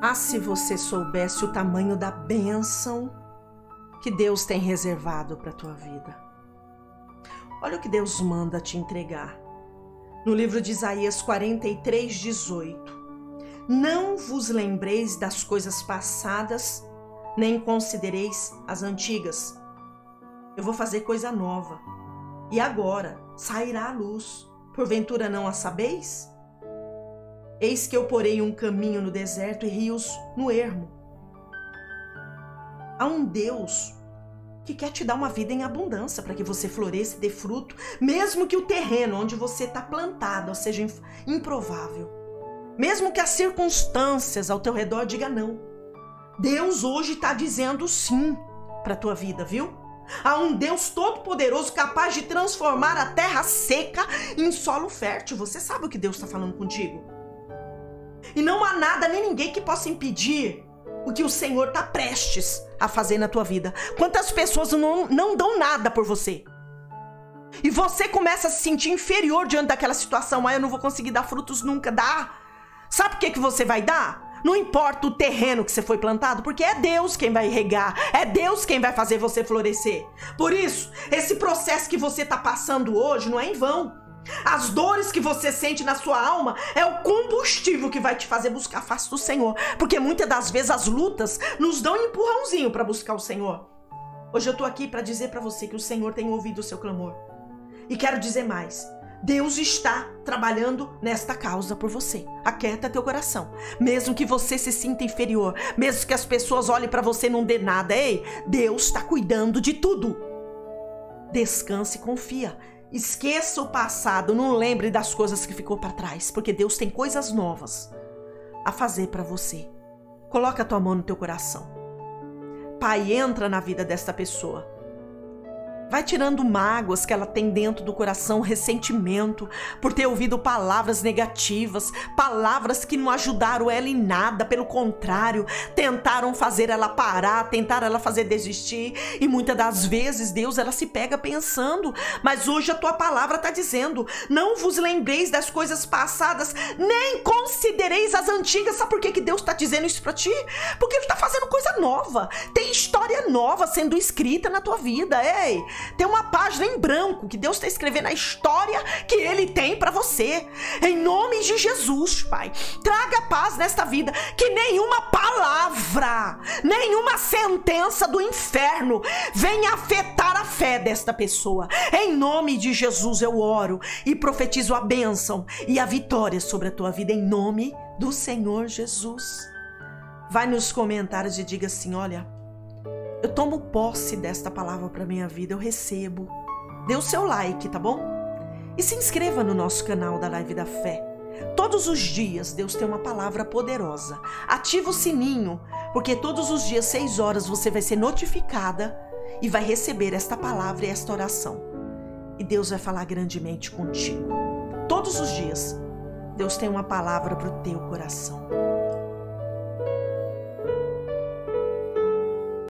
Ah, se você soubesse o tamanho da bênção que Deus tem reservado para tua vida. Olha o que Deus manda te entregar. No livro de Isaías 43, 18. Não vos lembreis das coisas passadas, nem considereis as antigas. Eu vou fazer coisa nova. E agora sairá a luz. Porventura não a sabeis? Eis que eu porei um caminho no deserto e rios no ermo. Há um Deus que quer te dar uma vida em abundância para que você floresça e dê fruto, mesmo que o terreno onde você está plantado seja improvável. Mesmo que as circunstâncias ao teu redor digam não. Deus hoje está dizendo sim para a tua vida, viu? Há um Deus todo-poderoso capaz de transformar a terra seca em solo fértil. Você sabe o que Deus está falando contigo? E não há nada nem ninguém que possa impedir o que o Senhor está prestes a fazer na tua vida. Quantas pessoas não, não dão nada por você? E você começa a se sentir inferior diante daquela situação. Ah, eu não vou conseguir dar frutos nunca. Dá. Sabe o que, que você vai dar? Não importa o terreno que você foi plantado, porque é Deus quem vai regar, é Deus quem vai fazer você florescer. Por isso, esse processo que você está passando hoje não é em vão. As dores que você sente na sua alma é o combustível que vai te fazer buscar a face do Senhor. Porque muitas das vezes as lutas nos dão um empurrãozinho para buscar o Senhor. Hoje eu tô aqui para dizer para você que o Senhor tem ouvido o seu clamor. E quero dizer mais. Deus está trabalhando nesta causa por você. Aquieta teu coração. Mesmo que você se sinta inferior, mesmo que as pessoas olhem para você e não dê nada, ei, Deus está cuidando de tudo. Descanse e confia. Esqueça o passado, não lembre das coisas que ficou para trás, porque Deus tem coisas novas a fazer para você. Coloca a tua mão no teu coração. Pai, entra na vida desta pessoa. Vai tirando mágoas que ela tem dentro do coração, ressentimento por ter ouvido palavras negativas, palavras que não ajudaram ela em nada, pelo contrário, tentaram fazer ela parar, tentaram ela fazer desistir. E muitas das vezes, Deus, ela se pega pensando, mas hoje a tua palavra está dizendo: não vos lembreis das coisas passadas, nem considereis as antigas. Sabe por que, que Deus está dizendo isso para ti? Porque Ele está fazendo coisa nova, tem história nova sendo escrita na tua vida, ei. Tem uma página em branco que Deus está escrevendo a história que Ele tem para você. Em nome de Jesus, Pai. Traga paz nesta vida. Que nenhuma palavra, nenhuma sentença do inferno venha afetar a fé desta pessoa. Em nome de Jesus eu oro e profetizo a bênção e a vitória sobre a tua vida. Em nome do Senhor Jesus. Vai nos comentários e diga assim: olha. Eu tomo posse desta palavra para minha vida, eu recebo. Dê o seu like, tá bom? E se inscreva no nosso canal da Live da Fé. Todos os dias Deus tem uma palavra poderosa. Ativa o sininho, porque todos os dias, seis horas, você vai ser notificada e vai receber esta palavra e esta oração. E Deus vai falar grandemente contigo. Todos os dias, Deus tem uma palavra para o teu coração.